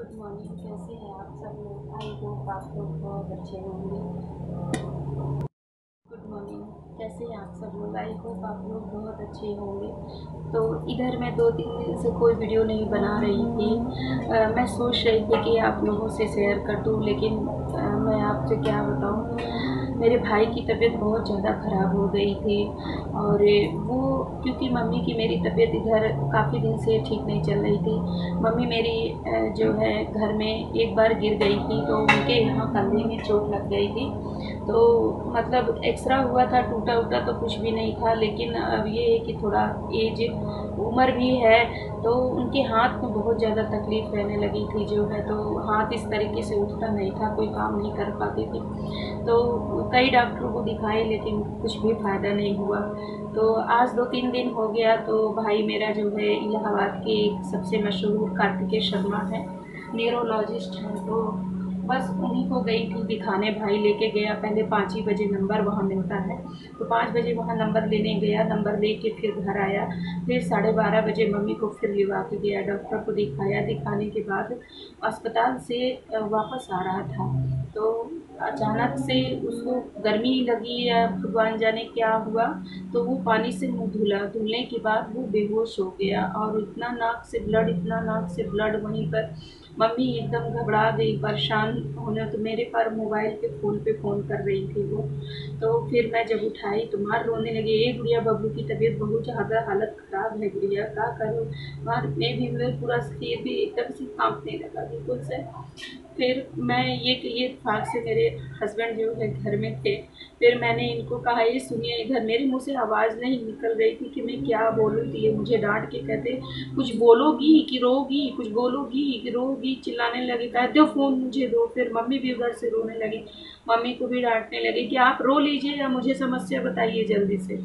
Good morning कैसे हैं आप सब लोग? आई होप आप लोग बहुत अच्छे होंगे। गुड मॉर्निंग कैसे हैं आप सब लोग? आई होप आप लोग बहुत अच्छे होंगे। तो इधर मैं दो तीन दिन से कोई वीडियो नहीं बना रही थी। आ, मैं सोच रही थी कि आप लोगों से शेयर कर दूँ लेकिन आ, मैं आपसे क्या बताऊँ? मेरे भाई की तबीयत बहुत ज़्यादा ख़राब हो गई थी और वो, क्योंकि मम्मी की मेरी तबीयत इधर काफ़ी दिन से ठीक नहीं चल रही थी, मम्मी मेरी जो है घर में एक बार गिर गई थी तो उनके यहाँ कंधे में चोट लग गई थी। तो मतलब एक्सरा हुआ था, टूटा उटा तो कुछ भी नहीं था, लेकिन अब ये है कि थोड़ा एज उम्र भी है तो उनके हाथ में बहुत ज़्यादा तकलीफ़ रहने लगी थी जो है तो हाथ इस तरीके से उठता नहीं था, कोई काम नहीं कर पाती थी। तो कई डॉक्टरों को दिखाए, लेकिन कुछ भी फ़ायदा नहीं हुआ। तो आज दो तीन दिन हो गया तो भाई मेरा जो है इलाहाबाद के सबसे मशहूर कार्तिकेय शर्मा है न्यूरोलॉजिस्ट हैं तो बस उन्हीं को गई थी दिखाने। भाई लेके गया, पहले पाँच ही बजे नंबर वहाँ मिलता है। तो पाँच बजे वहाँ नंबर लेने गया, नंबर ले के फिर घर आया। फिर साढ़े बारह बजे मम्मी को फिर लिवा के गया, डॉक्टर को दिखाया। दिखाने के बाद अस्पताल से वापस आ रहा था। तो अचानक से उसको गर्मी लगी या भगवान जाने क्या हुआ तो वो पानी से मुँह धुला। धुलने के बाद वो बेहोश हो गया और इतना नाक से ब्लड इतना नाक से ब्लड वहीं पर मम्मी एकदम घबरा गई, परेशान होने तो मेरे पर मोबाइल पे फ़ोन पे फ़ोन कर रही थी वो। तो फिर मैं जब उठाई तो मार रोने लगी, ए गुड़िया बबलू की तबीयत बहुत ज़्यादा हालत ख़राब है गुड़िया, क्या करूँ? मार, मैं भी मेरे पूरा शरीर भी एकदम से कांपने लगा, बिल्कुल से। फिर मैं ये ये फाक से मेरे हस्बैंड जो है घर में थे, फिर मैंने इनको कहा, ये सुनिए, इधर मेरे मुँह से आवाज़ नहीं निकल रही थी कि मैं क्या बोलूँ तो ये मुझे डांट के कहते, कुछ बोलोगी कि रोगी, कुछ बोलोगी कि रोगी? चिल्लाने लगे, कहते हो, फ़ोन मुझे दो। फिर मम्मी भी उधर से रोने लगी। मम्मी को भी डांटने लगे कि, आप रो लीजिए या मुझे समस्या बताइए जल्दी से।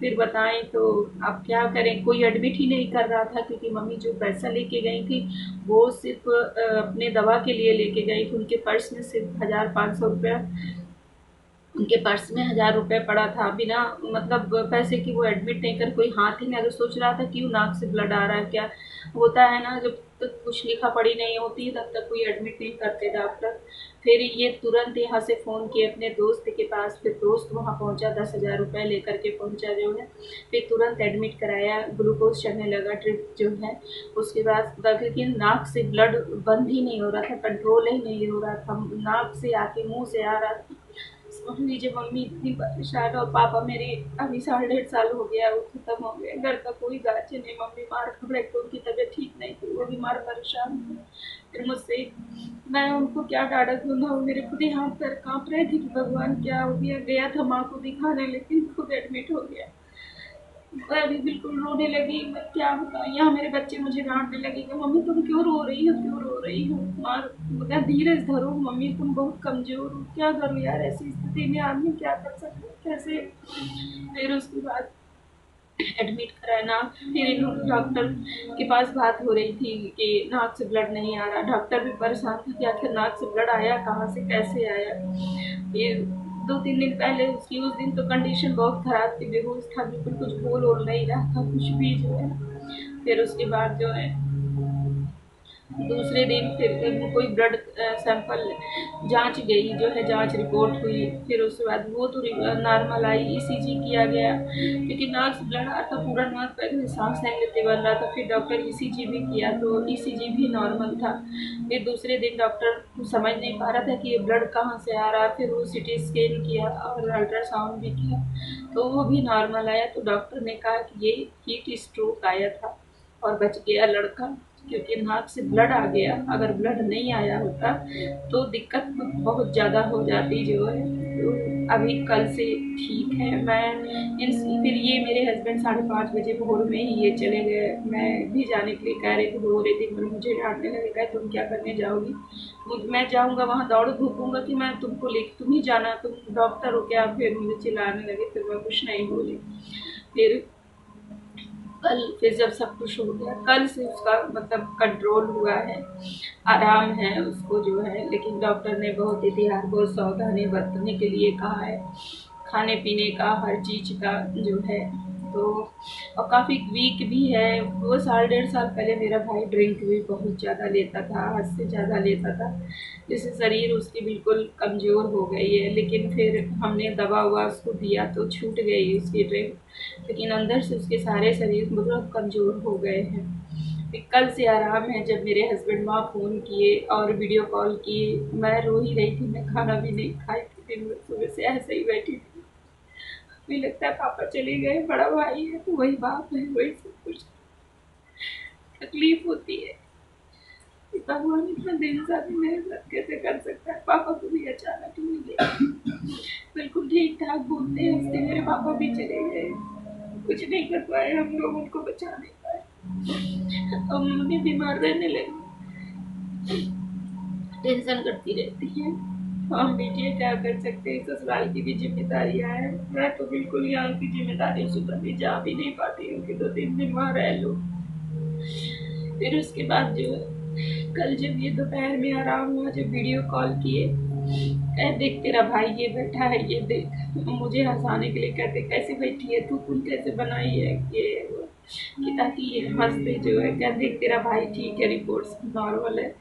फिर बताएँ तो आप क्या करें? कोई एडमिट ही नहीं कर रहा था, क्योंकि मम्मी जो पैसा लेके गई थी, वो सिर्फ़ अपने दवा के लिए लेके गई थी। उनके पर्स में सिर्फ़ हज़ार पाँच सौ रुपया, उनके पर्स में हज़ार रुपये पड़ा था। बिना मतलब पैसे की वो एडमिट नहीं कर, कोई हाथ ही नहीं, अगर सोच रहा था क्यों नाक से ब्लड आ रहा है, क्या? होता है ना, जब तक कुछ लिखा पढ़ी नहीं होती, तब तक कोई एडमिट नहीं करते डॉक्टर फिर ये तुरंत यहाँ से फ़ोन किए अपने दोस्त के पास, फिर दोस्त वहाँ पहुँचा, दस हज़ार रुपये लेकर के पहुँचा जो है। फिर तुरंत एडमिट कराया ग्लूकोज चढ़ने लगा ट्रिप जो है। उसके बाद लेकिन नाक से ब्लड बंद ही नहीं हो रहा था कंट्रोल ही नहीं हो रहा था। नाक से आके मुँह से आ रहा था। लीजिए मम्मी इतनी परेशान, और पापा मेरे अभी साढ़े डेढ़ साल हो गया, वो ख़त्म हो गया। घर का कोई गाचे नहीं, मम्मी मार खबड़े को उनकी तबीयत ठीक नहीं थी, वो बीमार परेशान फिर मुझसे, मैं उनको क्या डाटा दूँगा वो मेरे खुद ही हाथ पैर काँप रहे थे कि भगवान क्या हो गया गया था माँ को दिखाने, लेकिन खुद एडमिट हो गया। मैं बिल्कुल रोने लगी, मैं क्या बताऊँ? यहाँ मेरे बच्चे मुझे डांटने लगे कि, मम्मी, तुम क्यों रो रही हो? क्यों रो रही हो? और धीरज धरो, मम्मी, तुम बहुत कमज़ोर हो। क्या करो यार? ऐसी स्थिति में आदमी क्या कर सकते कैसे? फिर उसके बाद एडमिट कराना फिर डॉक्टर के पास बात हो रही थी कि नाक से ब्लड नहीं आ रहा। डॉक्टर भी परेशान था कि आखिर नाक से ब्लड आया? कहाँ से? कैसे आया? फिर दो तीन दिन पहले उसकी, उस दिन तो कंडीशन बहुत ख़राब थी, बेहोश था, बिल्कुल कुछ बोल वोल नहीं रहा था, कुछ भी जो है। फिर उसके बाद जो है दूसरे दिन फिर कोई ब्लड सैंपल जाँच गई, जो है जाँच रिपोर्ट हुई। फिर उसके बाद वो तो नॉर्मल आई ईसीजी किया गया। क्योंकि नाक ब्लड आता पूरा नाक पहले सांस नहीं लेते बन रहा था फिर डॉक्टर ईसीजी भी किया तो ईसीजी भी नॉर्मल था। फिर दूसरे दिन डॉक्टर समझ नहीं पा रहा था कि ये ब्लड कहाँ से आ रहा फिर वो सी स्कैन किया और अल्ट्रासाउंड भी किया तो वो भी नॉर्मल आया। तो डॉक्टर ने कहा कि ये हीट स्ट्रोक आया था और बच गया लड़का। क्योंकि नाक से ब्लड आ गया। अगर ब्लड नहीं आया होता तो दिक्कत बहुत ज़्यादा हो जाती जो है। तो अभी कल से ठीक है। मैं इन फिर ये मेरे हस्बैंड साढ़े पाँच बजे भोर में ही ये चले गए। मैं भी जाने के लिए कह रही थी, भोर रही थी मैंने मुझे डांटने लगे कहे तुम क्या करने जाओगी? मैं जाऊँगा, वहाँ दौड़ धूपूँगा कि मैं तुमको ले तुम ही जाना। तुम डॉक्टर हो क्या? फिर मुझे चिल्लाने लगे, फिर मैं कुछ नहीं बोली। फिर कल से जब सब कुछ हो गया, कल से उसका मतलब कंट्रोल हुआ है, आराम है उसको जो है, लेकिन डॉक्टर ने बहुत एहतियात बहुत सावधानी बरतने के लिए कहा है। खाने पीने का, हर चीज़ का जो है तो और काफ़ी वीक भी है। वो साल, डेढ़ साल पहले मेरा भाई ड्रिंक भी बहुत ज़्यादा लेता था हद से ज़्यादा लेता था। जिससे शरीर उसकी बिल्कुल कमज़ोर हो गई है। लेकिन फिर हमने दवा हुआ उसको दिया तो छूट गई उसकी ड्रिंक लेकिन अंदर से उसके सारे शरीर मतलब कमज़ोर हो गए हैं। कल से आराम है जब मेरे हस्बैंड माँ फ़ोन किए और वीडियो कॉल किए। मैं रो ही रही थी, मैं खाना भी नहीं खाई थी। दिन में सुबह से ऐसे ही बैठी थी। मुझे लगता है पापा चले गए, बड़ा भाई है तो वही बाप है, वही सब कुछ। तकलीफ़ होती है। भगवान इतना दिन साथ मेरे साथ कैसे कर सकता है? पापा को भी अचानक मिले। बिल्कुल ठीक ठाक बोलते हँसते मेरे पापा भी चले गए। कुछ नहीं कर पाए, हम लोग उनको बचा नहीं पाए। अब मम्मी बीमार रहने लगी। टेंशन करती रहती है। हम बेटिए क्या कर सकते हैं। ससुराल की भी जिम्मेदारियाँ हैं। मैं तो बिल्कुल यहाँ की ज़िम्मेदारी सुबह भी जा भी नहीं पाती हूँ कि दो तीन दिन वहाँ रह लो। फिर उसके बाद जो कल जब ये दोपहर में आराम हुआ, जब वीडियो कॉल किए, कह, देख तेरा भाई ये बैठा है, ये देख। मुझे हंसाने के लिए कहते, कैसे बैठी है तू? तुम कैसे बनाई है? ये कि ताकि ये हँसते जो है क्या देख तेरा भाई ठीक है रिपोर्ट्स नॉर्मल है।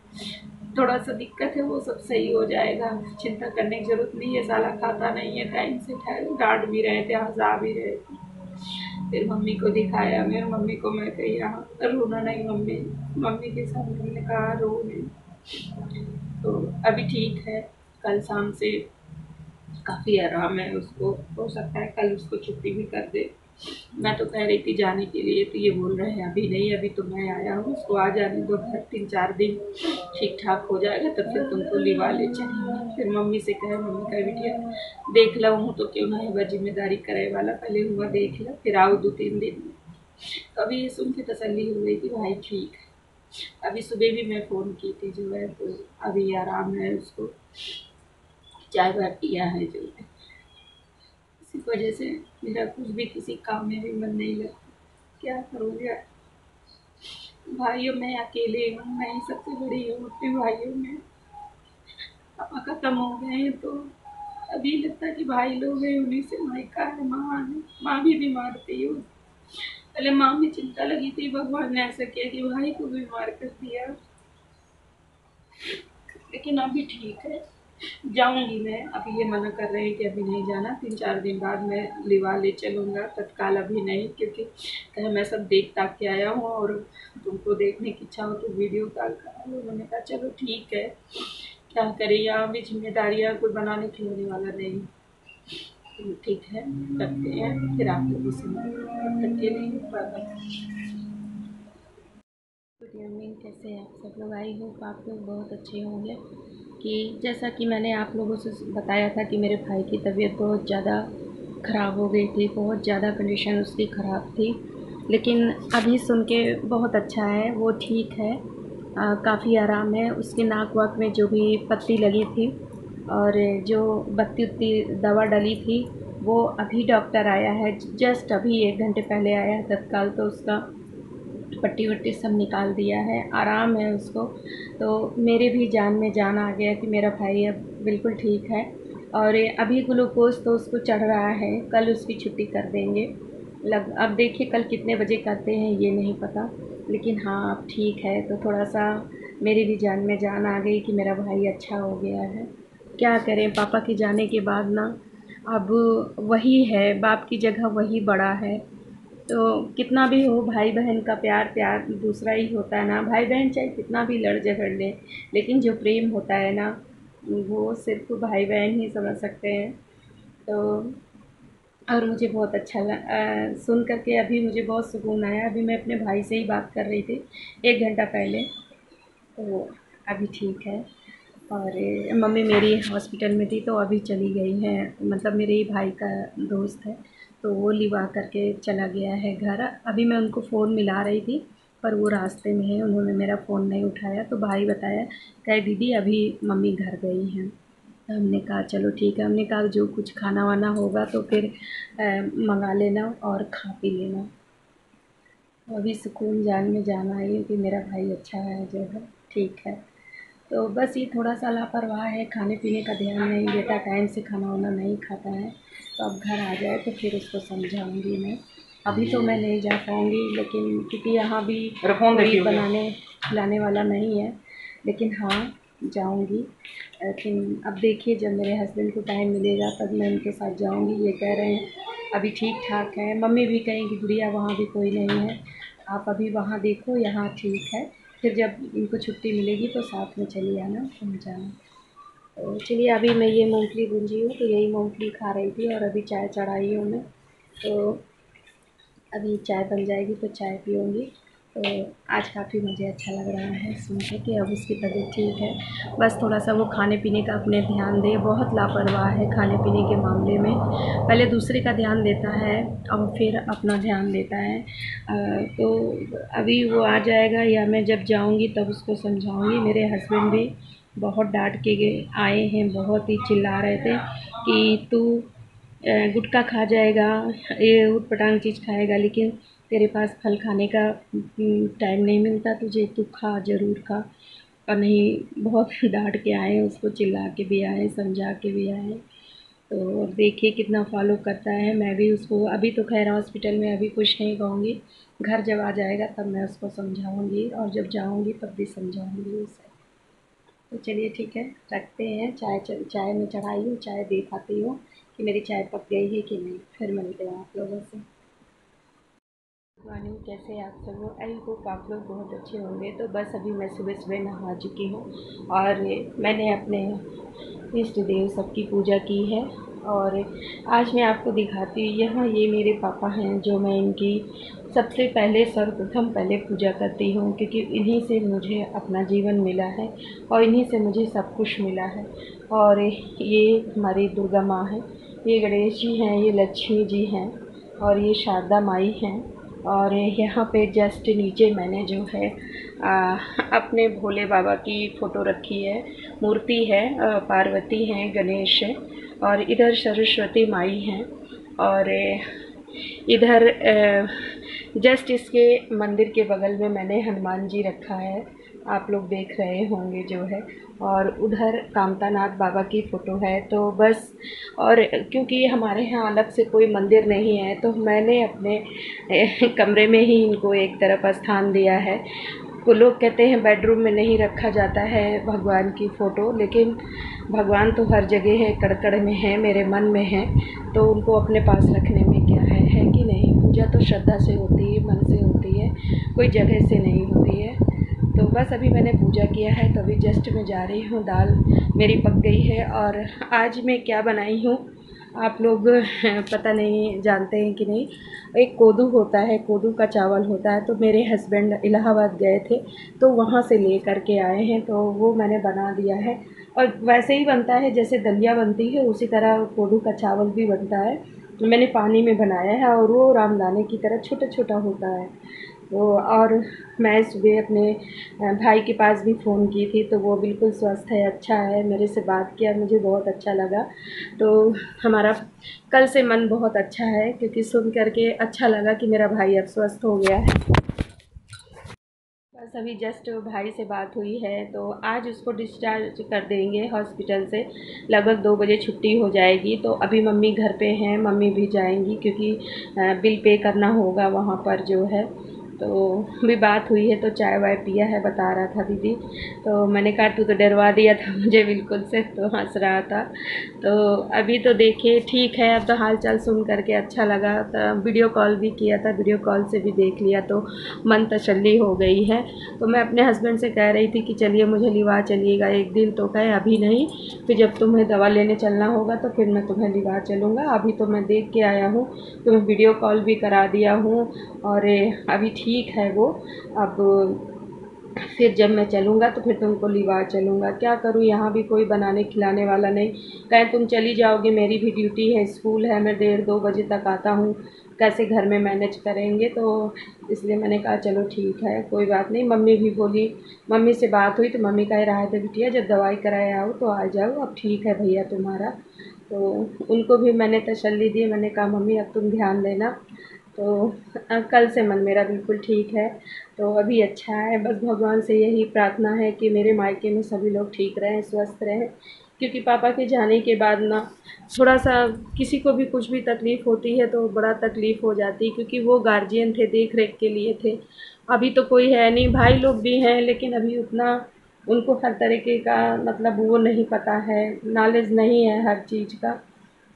थोड़ा सा दिक्कत है, वो सब सही हो जाएगा। चिंता करने की ज़रूरत नहीं है, साला खाता नहीं है, टाइम से डांट भी रहे थे, हंसा भी रहे थे। फिर मम्मी को दिखाया, मेरे मम्मी को मैं कही यहाँ रोना नहीं मम्मी। मम्मी के साथ हमने कहा रो नहीं तो अभी ठीक है, कल शाम से काफ़ी आराम है उसको, हो सकता है कल उसको छुट्टी भी कर दे। मैं तो कह रही थी जाने के लिए तो ये बोल रहे हैं, अभी नहीं, अभी तो मैं आया हूँ, उसको आ जाने दो घर तीन चार दिन ठीक ठाक हो जाएगा, तब फिर तुमको लिवा ले चलेंगे। फिर मम्मी से कहे, मम्मी का बिटिया, देख लो, हूँ तो क्यों ना वह ज़िम्मेदारी करे वाला, पहले हुआ देख लो, फिर आओ दो तीन दिन। तो अभी ये सुन के तसली हो गई कि भाई ठीक है। अभी सुबह भी मैं फ़ोन की थी जो है तो अभी आराम है उसको चाय बार पिया है जो है। इसी वजह से मेरा कुछ भी किसी काम में भी मन नहीं लगता। क्या करूँ यार? भाइयों, में अकेले हूँ, मैं ही सबसे बड़ी हूँ अपने भाइयों में। पापा खत्म हो गए हैं तो अभी लगता कि भाई लोग हैं, उन्हीं से मायका है माँ माँ भी बीमार थी। पहले माँ में चिंता लगी थी, भगवान ने ऐसा किया कि भाई को बीमार कर दिया। लेकिन अभी ठीक है। जाऊँगी मैं। अभी ये मना कर रहे हैं कि अभी नहीं जाना। तीन चार दिन बाद मैं लिवा ले चलूँगा। तत्काल अभी नहीं, क्योंकि कहे मैं सब देख ताक के आया हूँ और तुमको देखने की इच्छा हो तो वीडियो कॉल करा उन्होंने कहा, चलो ठीक है। क्या करें? यहाँ भी जिम्मेदारियाँ कोई बनाने खिलाने वाला नहीं। ठीक है, करते हैं। फिर आप लोग इसी नहीं गुड इवनिंग। कैसे आप सब लोग? आई होप आप लोग बहुत अच्छे होंगे। कि जैसा कि मैंने आप लोगों से बताया था कि मेरे भाई की तबीयत बहुत ज़्यादा ख़राब हो गई थी, बहुत ज़्यादा कंडीशन उसकी ख़राब थी। लेकिन अभी सुन के बहुत अच्छा है, वो ठीक है। काफ़ी आराम है, उसके नाक वाक में जो भी पत्ती लगी थी और जो बत्ती उत्ती दवा डली थी, वो अभी डॉक्टर आया है जस्ट अभी एक घंटे पहले आया है तत्काल तो उसका। पट्टी वट्टी सब निकाल दिया है, आराम है उसको। तो मेरे भी जान में जान आ गया कि मेरा भाई अब बिल्कुल ठीक है। और अभी ग्लूकोज तो उसको चढ़ रहा है, कल उसकी छुट्टी कर देंगे। लग, अब देखिए कल कितने बजे करते हैं, ये नहीं पता। लेकिन हाँ अब ठीक है तो थोड़ा सा मेरी भी जान में जान आ गई कि मेरा भाई अच्छा हो गया है। क्या करें, पापा के जाने के बाद ना, अब वही है, बाप की जगह वही बड़ा है। तो कितना भी हो भाई बहन का प्यार प्यार दूसरा ही होता है ना। भाई बहन चाहे कितना भी लड़ झगड़ लें, लेकिन जो प्रेम होता है ना, वो सिर्फ़ भाई बहन ही समझ सकते हैं। तो और मुझे बहुत अच्छा लगा सुन करके अभी मुझे बहुत सुकून आया। अभी मैं अपने भाई से ही बात कर रही थी, एक घंटा पहले। तो अभी ठीक है। और मम्मी मेरी हॉस्पिटल में थी तो अभी चली गई हैं। मतलब मेरे ही भाई का दोस्त है। तो वो लिवा करके चला गया है घर। अभी मैं उनको फ़ोन मिला रही थी, पर वो रास्ते में है, उन्होंने मेरा फ़ोन नहीं उठाया। तो भाई बताया, कहे दीदी, अभी मम्मी घर गई हैं। तो हमने कहा, चलो ठीक है। हमने कहा, जो कुछ खाना वाना होगा तो फिर मंगा लेना और खा पी लेना। तो अभी सुकून जान में जाना है कि मेरा भाई अच्छा है, जो है, ठीक है। तो बस ये थोड़ा सा लापरवाह है खाने पीने का ध्यान नहीं देता, टाइम से खाना वाना नहीं खाता है। तो अब घर आ जाए तो फिर उसको समझाऊँगी मैं। अभी तो मैं नहीं जा पाऊँगी लेकिन क्योंकि यहाँ भी कोई बनाने खिलाने वाला नहीं है। लेकिन हाँ जाऊँगी। लेकिन अब देखिए जब मेरे हस्बैंड को टाइम मिलेगा तब मैं उनके साथ जाऊँगी ये कह रहे हैं। अभी ठीक ठाक है। मम्मी भी कहेंगी गुड़िया वहाँ भी कोई नहीं है। आप अभी वहाँ देखो यहाँ ठीक है। फिर जब इनको छुट्टी मिलेगी तो साथ में चली आना जाना। तो चलिए, अभी मैं ये मूँगफली भूंजी हूँ तो यही मूँगफली खा रही थी और अभी चाय चढ़ाई हूँ मैं तो अभी चाय बन जाएगी तो चाय पीऊँगी तो आज काफ़ी मुझे अच्छा लग रहा है सुन के कि अब उसकी तबीयत ठीक है। बस थोड़ा सा वो खाने पीने का अपने ध्यान दे, बहुत लापरवाह है खाने पीने के मामले में। पहले दूसरे का ध्यान देता है और फिर अपना ध्यान देता है। तो अभी वो आ जाएगा या मैं जब जाऊँगी तब उसको समझाऊँगी। मेरे हस्बैंड भी बहुत डांट के गए, आए हैं, बहुत ही चिल्ला रहे थे कि तू गुटखा खा जाएगा, ये उठ पटांग चीज़ खाएगा, लेकिन तेरे पास फल खाने का टाइम नहीं मिलता तुझे, तू खा, ज़रूर खा। और नहीं, बहुत डांट के आए, उसको चिल्ला के भी आए, समझा के भी आए। तो अब देखिए कितना फॉलो करता है, मैं भी उसको, अभी तो खैर हॉस्पिटल में अभी कुछ नहीं कहूँगी घर जब आ जाएगा, तब मैं उसको समझाऊँगी, और जब जाऊँगी, तब भी समझाऊँगी उसे। तो चलिए ठीक है, रखते हैं। चाय चाय में चढ़ाई हूँ, चाय दे पाती हूँ कि मेरी चाय पक गई है कि नहीं। फिर मिलते हैं आप लोगों से। मॉर्निंग कैसे आप सब लोग आई होप आप लोग बहुत अच्छे होंगे। तो बस अभी मैं सुबह सुबह नहा चुकी हूँ और मैंने अपने इष्ट देव सबकी पूजा की है। और आज मैं आपको दिखाती हूँ, यहाँ ये मेरे पापा हैं जो मैं इनकी सबसे पहले, सर्वप्रथम पहले पूजा करती हूँ, क्योंकि इन्हीं से मुझे अपना जीवन मिला है और इन्हीं से मुझे सब कुछ मिला है। और ये हमारी दुर्गा माँ है, ये गणेश जी हैं, ये लक्ष्मी जी हैं और ये शारदा माई हैं। और यहाँ पे जस्ट नीचे मैंने जो है आ, अपने भोले बाबा की फ़ोटो रखी है। मूर्ति है पार्वती हैं गणेश है और इधर सरस्वती माई हैं और इधर जस्ट इसके मंदिर के बगल में मैंने हनुमान जी रखा है। आप लोग देख रहे होंगे जो है। और उधर कामतानाथ बाबा की फ़ोटो है तो बस, और क्योंकि हमारे यहाँ अलग से कोई मंदिर नहीं है तो मैंने अपने कमरे में ही इनको एक तरफ़ स्थान दिया है। वो लोग कहते हैं बेडरूम में नहीं रखा जाता है भगवान की फ़ोटो, लेकिन भगवान तो हर जगह है, कड़कड़ में है, मेरे मन में है तो उनको अपने पास रखने में क्या है है कि नहीं? पूजा तो श्रद्धा से होती है, मन से होती है, कोई जगह से नहीं होती है। तो बस अभी मैंने पूजा किया है तो अभी जस्ट मैं जा रही हूँ, दाल मेरी पक गई है और आज मैं क्या बनाई हूँ, आप लोग पता नहीं, जानते हैं कि नहीं। एक कोदू होता है, कोदू का चावल होता है तो मेरे हस्बैंड इलाहाबाद गए थे तो वहाँ से ले कर के आए हैं तो वो मैंने बना दिया है। और वैसे ही बनता है, जैसे दलिया बनती है, उसी तरह कोदू का चावल भी बनता है। मैंने पानी में बनाया है और वो रामदाने की तरह छोटा छोटा होता है। और मैं सुबह अपने भाई के पास भी फ़ोन की थी तो वो बिल्कुल स्वस्थ है अच्छा है, मेरे से बात किया, मुझे बहुत अच्छा लगा। तो हमारा कल से मन बहुत अच्छा है, क्योंकि सुन करके अच्छा लगा कि मेरा भाई अब स्वस्थ हो गया है। बस अभी जस्ट भाई से बात हुई है तो आज उसको डिस्चार्ज कर देंगे हॉस्पिटल से। लगभग दो बजे छुट्टी हो जाएगी तो अभी मम्मी घर पे हैं, मम्मी भी जाएँगी, क्योंकि बिल पे करना होगा वहाँ पर जो है। तो भी बात हुई है तो चाय वाय पिया है, बता रहा था दीदी। तो मैंने कहा, तू तो डरवा दिया था मुझे बिल्कुल से तो हंस रहा था। तो अभी तो देखिए, ठीक है, अब तो हाल चाल सुन करके अच्छा लगा। तो वीडियो कॉल भी किया था, वीडियो कॉल से भी देख लिया तो मन तसली हो गई है। तो मैं अपने हस्बैंड से कह रही थी कि, चलिए, मुझे लिवा चलिएगा, एक दिन तो कहे, अभी नहीं। फिर जब तुम्हें दवा लेने चलना होगा तो फिर मैं तुम्हें लिवा चलूँगा। अभी तो मैं देख के आया हूँ तो मैं वीडियो कॉल भी करा दिया हूँ और अभी ठीक ठीक है वो। अब फिर जब मैं चलूँगा तो फिर तुमको लिवा चलूँगा। क्या करूँ? यहाँ भी कोई बनाने खिलाने वाला नहीं। कहें, तुम चली जाओगे, मेरी भी ड्यूटी है स्कूल है, मैं डेढ़ दो बजे तक आता हूँ। कैसे घर में मैनेज करेंगे? तो इसलिए मैंने कहा, चलो ठीक है, कोई बात नहीं। मम्मी भी बोली, मम्मी से बात हुई तो मम्मी कह रहा है बिटिया, जब दवाई कराए आओ तो आ जाओ, अब ठीक है भैया तुम्हारा। तो उनको भी मैंने तसल्ली दी, मैंने कहा, मम्मी, अब तुम ध्यान देना। तो कल से मन मेरा बिल्कुल ठीक है। तो अभी अच्छा है, बस भगवान से यही प्रार्थना है कि मेरे मायके में सभी लोग ठीक रहें, स्वस्थ रहें। क्योंकि पापा के जाने के बाद ना थोड़ा सा किसी को भी कुछ भी तकलीफ़ होती है तो बड़ा तकलीफ़ हो जाती है, क्योंकि वो गार्जियन थे देख रेख के लिए थे। अभी तो कोई है नहीं, भाई लोग भी हैं, लेकिन अभी उतना उनको हर तरीके का मतलब वो नहीं पता है नॉलेज नहीं है हर चीज़ का।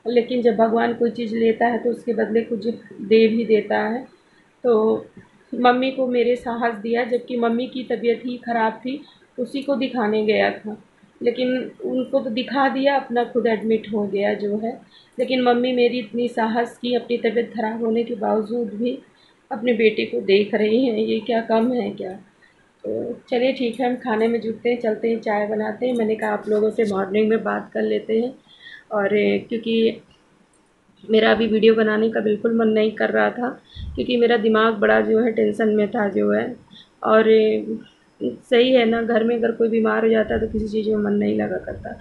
लेकिन जब भगवान कोई चीज़ लेता है तो उसके बदले कुछ दे भी देता है। तो मम्मी को मेरे साहस दिया, जबकि मम्मी की तबीयत ही ख़राब थी, उसी को दिखाने गया था। लेकिन उनको तो दिखा दिया, अपना खुद एडमिट हो गया जो है। लेकिन मम्मी मेरी इतनी साहस की, अपनी तबीयत ख़राब होने के बावजूद भी अपने बेटे को देख रही हैं, ये क्या कम है क्या? तो चलिए ठीक है, हम खाने में जुटते हैं, चलते हैं, चाय बनाते हैं। मैंने कहा आप लोगों से मॉर्निंग में बात कर लेते हैं। और क्योंकि मेरा अभी वीडियो बनाने का बिल्कुल मन नहीं कर रहा था, क्योंकि मेरा दिमाग बड़ा जो है टेंशन में था जो है। और सही है ना, घर में अगर कोई बीमार हो जाता है तो किसी चीज़ में मन नहीं लगा करता।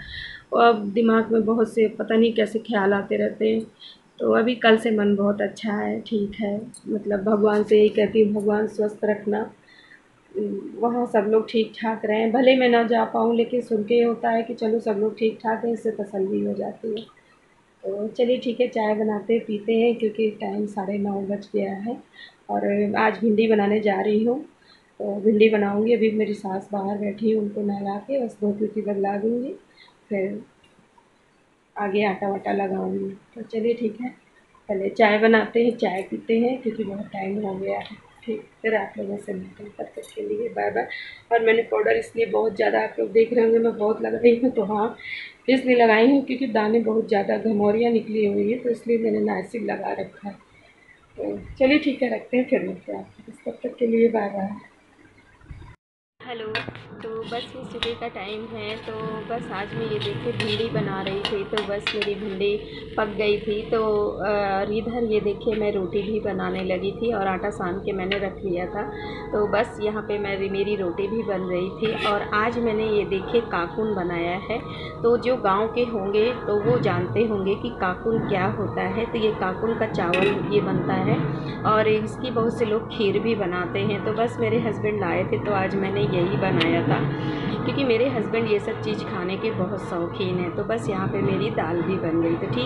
और अब दिमाग में बहुत से पता नहीं कैसे ख्याल आते रहते हैं। तो अभी कल से मन बहुत अच्छा है, ठीक है। मतलब भगवान से यही कहती हूँ, भगवान स्वस्थ रखना। वहाँ सब लोग ठीक ठाक रहें। भले मैं ना जा पाऊँ, लेकिन सुन के ये होता है कि चलो सब लोग ठीक ठाक हैं, इससे तसल्ली हो जाती है। तो चलिए ठीक है, चाय बनाते, पीते हैं, क्योंकि टाइम साढ़े नौ बज गया है और आज भिंडी बनाने जा रही हूँ। तो भिंडी बनाऊँगी, अभी मेरी सास बाहर बैठी है, उनको नहला के बस धोती की बदला दूँगी, फिर आगे आटा वाटा लगाऊँगी। तो चलिए ठीक है, पहले चाय बनाते हैं, चाय पीते हैं, क्योंकि बहुत टाइम हो गया है। ठीक, फिर आप लोगों से मिलते हैं तब तक के लिए बाय बाय और मैंने पाउडर इसलिए बहुत ज़्यादा आप लोग देख रहे होंगे, मैं बहुत लग रही हूँ तो हाँ इसलिए लगाई हूँ क्योंकि दाने बहुत ज़्यादा घमौरियाँ निकली हुई है तो इसलिए मैंने नासिक लगा रखा है। तो चलिए ठीक है, रखते हैं, फिर मिलते हैं आप तब तक के लिए बाय बाय हेलो तो बस ये सुबह का टाइम है तो बस आज मैं ये देखिए भिंडी बना रही थी तो बस मेरी भिंडी पक गई थी तो इधर ये देखिए मैं रोटी भी बनाने लगी थी और आटा सान के मैंने रख लिया था तो बस यहाँ पे मैं मेरी रोटी भी बन रही थी और आज मैंने ये देखिए काकुन बनाया है तो जो गाँव के होंगे तो वो जानते होंगे कि काकुन क्या होता है तो ये काकुन का चावल ये बनता है और इसकी बहुत से लोग खीर भी बनाते हैं तो बस मेरे हस्बैंड लाए थे तो आज मैंने यही बनाया था। क्योंकि मेरे हस्बैंड ये सब चीज़ खाने के बहुत शौकीन हैं तो बस यहाँ पे मेरी दाल भी बन गई तो ठीक